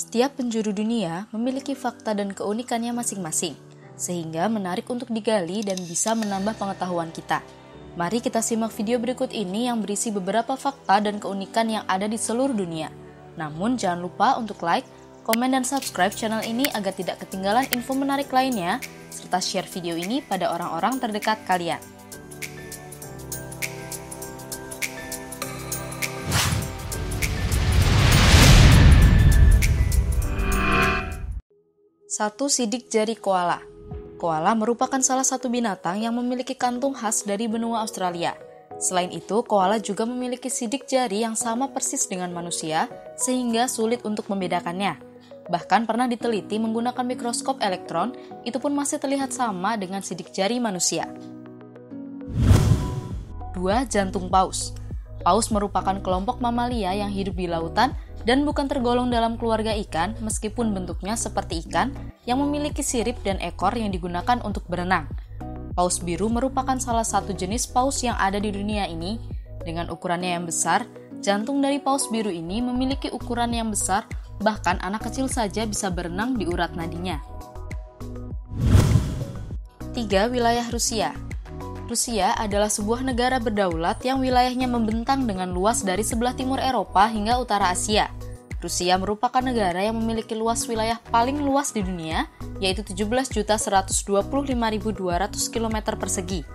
Setiap penjuru dunia memiliki fakta dan keunikannya masing-masing, sehingga menarik untuk digali dan bisa menambah pengetahuan kita. Mari kita simak video berikut ini yang berisi beberapa fakta dan keunikan yang ada di seluruh dunia. Namun jangan lupa untuk like, komen, dan subscribe channel ini agar tidak ketinggalan info menarik lainnya, serta share video ini pada orang-orang terdekat kalian. Satu sidik jari koala. Koala merupakan salah satu binatang yang memiliki kantung khas dari benua Australia. Selain itu, koala juga memiliki sidik jari yang sama persis dengan manusia, sehingga sulit untuk membedakannya. Bahkan pernah diteliti menggunakan mikroskop elektron, itu pun masih terlihat sama dengan sidik jari manusia. 2. Jantung paus Paus merupakan kelompok mamalia yang hidup di lautan dan bukan tergolong dalam keluarga ikan meskipun bentuknya seperti ikan yang memiliki sirip dan ekor yang digunakan untuk berenang. Paus biru merupakan salah satu jenis paus yang ada di dunia ini. Dengan ukurannya yang besar, jantung dari paus biru ini memiliki ukuran yang besar, bahkan anak kecil saja bisa berenang di urat nadinya. 3. Wilayah Rusia Rusia adalah sebuah negara berdaulat yang wilayahnya membentang dengan luas dari sebelah timur Eropa hingga utara Asia. Rusia merupakan negara yang memiliki luas wilayah paling luas di dunia, yaitu 17.125.200 km persegi.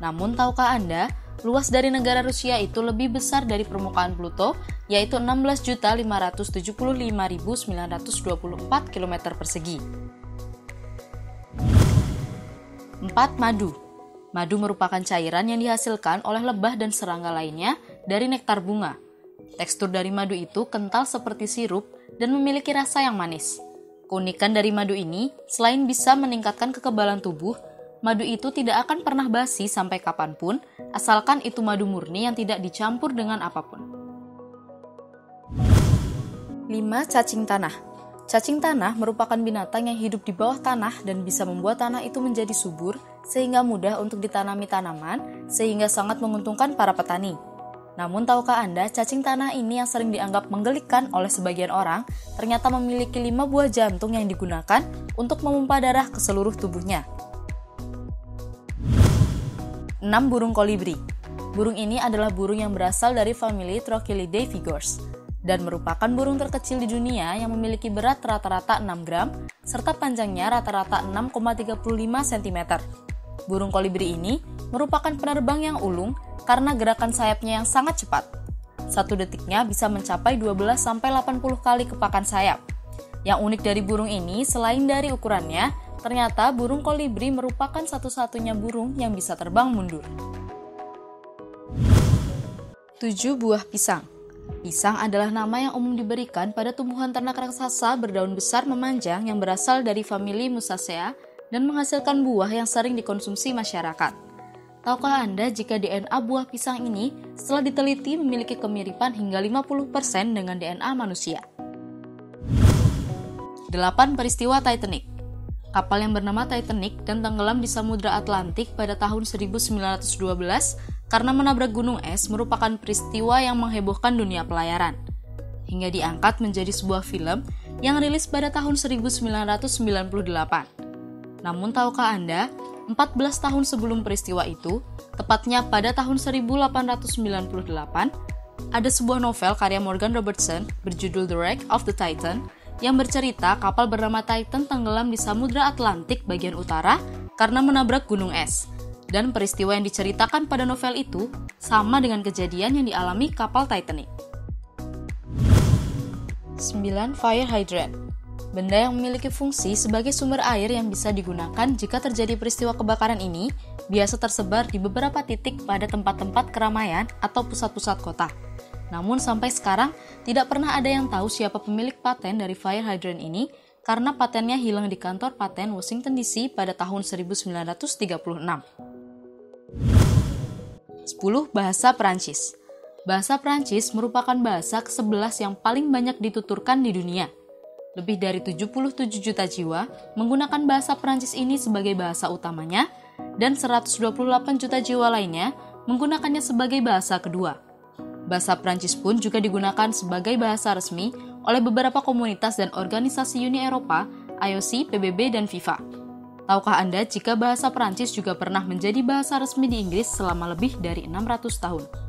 Namun, tahukah Anda, luas dari negara Rusia itu lebih besar dari permukaan Pluto, yaitu 16.575.924 km persegi. 4. Madu Madu merupakan cairan yang dihasilkan oleh lebah dan serangga lainnya dari nektar bunga. Tekstur dari madu itu kental seperti sirup dan memiliki rasa yang manis. Keunikan dari madu ini, selain bisa meningkatkan kekebalan tubuh, madu itu tidak akan pernah basi sampai kapan pun, asalkan itu madu murni yang tidak dicampur dengan apa pun. 5. Cacing tanah Cacing tanah merupakan binatang yang hidup di bawah tanah dan bisa membuat tanah itu menjadi subur sehingga mudah untuk ditanami tanaman sehingga sangat menguntungkan para petani. Namun tahukah Anda, cacing tanah ini yang sering dianggap menggelikan oleh sebagian orang ternyata memiliki lima buah jantung yang digunakan untuk memompa darah ke seluruh tubuhnya. 6. Burung kolibri Burung ini adalah burung yang berasal dari famili Trochilidae vigors dan merupakan burung terkecil di dunia yang memiliki berat rata-rata 6 gram serta panjangnya rata-rata 6,35 cm. Burung kolibri ini merupakan penerbang yang ulung karena gerakan sayapnya yang sangat cepat. Satu detiknya bisa mencapai 12-80 kali kepakan sayap. Yang unik dari burung ini, selain dari ukurannya, ternyata burung kolibri merupakan satu-satunya burung yang bisa terbang mundur. 7 buah pisang Pisang adalah nama yang umum diberikan pada tumbuhan ternak raksasa berdaun besar memanjang yang berasal dari famili Musaceae dan menghasilkan buah yang sering dikonsumsi masyarakat. Tahukah Anda jika DNA buah pisang ini setelah diteliti memiliki kemiripan hingga 50% dengan DNA manusia? 8 peristiwa Titanic Kapal yang bernama Titanic dan tenggelam di Samudra Atlantik pada tahun 1912 karena menabrak gunung es merupakan peristiwa yang menghebohkan dunia pelayaran. Hingga diangkat menjadi sebuah film yang rilis pada tahun 1998. Namun tahukah Anda, 14 tahun sebelum peristiwa itu, tepatnya pada tahun 1898, ada sebuah novel karya Morgan Robertson berjudul The Wreck of the Titan yang bercerita kapal bernama Titan tenggelam di Samudra Atlantik bagian utara karena menabrak gunung es dan peristiwa yang diceritakan pada novel itu sama dengan kejadian yang dialami kapal Titanic. 9. Fire hydrant Benda yang memiliki fungsi sebagai sumber air yang bisa digunakan jika terjadi peristiwa kebakaran ini biasa tersebar di beberapa titik pada tempat-tempat keramaian atau pusat-pusat kota. Namun sampai sekarang tidak pernah ada yang tahu siapa pemilik paten dari fire hydrant ini karena patennya hilang di kantor paten Washington DC pada tahun 1936. 10. Bahasa Perancis Bahasa Perancis merupakan bahasa ke-11 yang paling banyak dituturkan di dunia. Lebih dari 77 juta jiwa menggunakan bahasa Perancis ini sebagai bahasa utamanya, dan 128 juta jiwa lainnya menggunakannya sebagai bahasa kedua. Bahasa Perancis pun juga digunakan sebagai bahasa resmi oleh beberapa komunitas dan organisasi Uni Eropa, IOC, PBB, dan FIFA. Tahukah Anda jika bahasa Perancis juga pernah menjadi bahasa resmi di Inggris selama lebih dari 600 tahun?